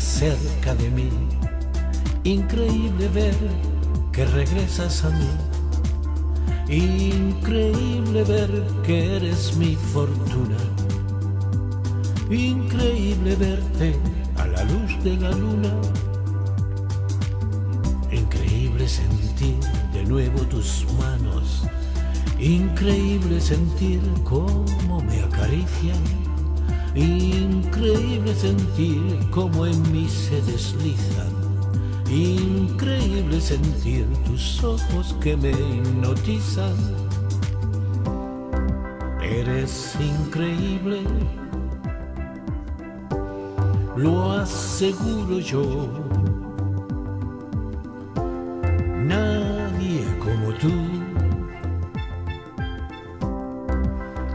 cerca de mí. Increíble ver que regresas a mí. Increíble ver que eres mi fortuna. Increíble verte a la luz de la luna. Increíble sentir de nuevo tus manos. Increíble sentir cómo me acarician. Increíble sentir cómo en mí se deslizan. Increíble sentir tus ojos que me hipnotizan. Eres increíble, lo aseguro yo. Nadie como tú,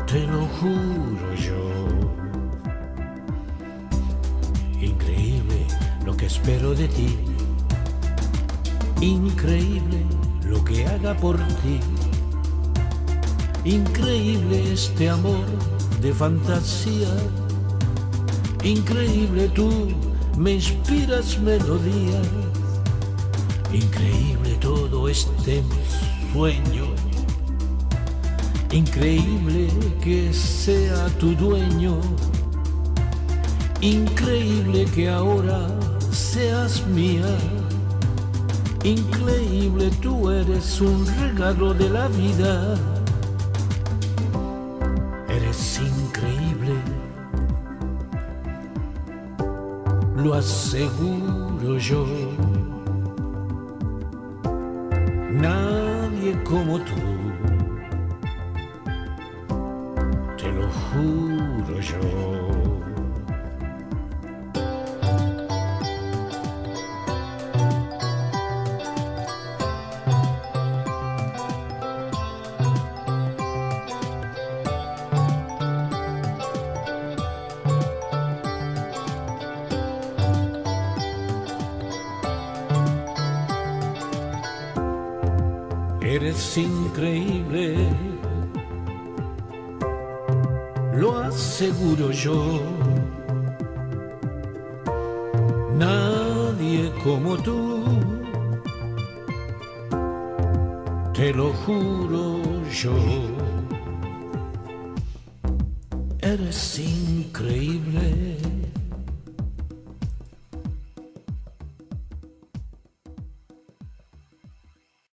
te lo juro espero de ti. Increíble lo que haga por ti. Increíble este amor de fantasía. Increíble tú me inspiras melodías. Increíble todo este sueño. Increíble que sea tu dueño. Increíble que ahora seas mía. Increíble, tú eres un regalo de la vida. Eres increíble. Lo aseguro yo. Nadie como tú. Te lo juro yo. Eres increíble, lo aseguro yo. Nadie como tú, te lo juro yo. Eres increíble.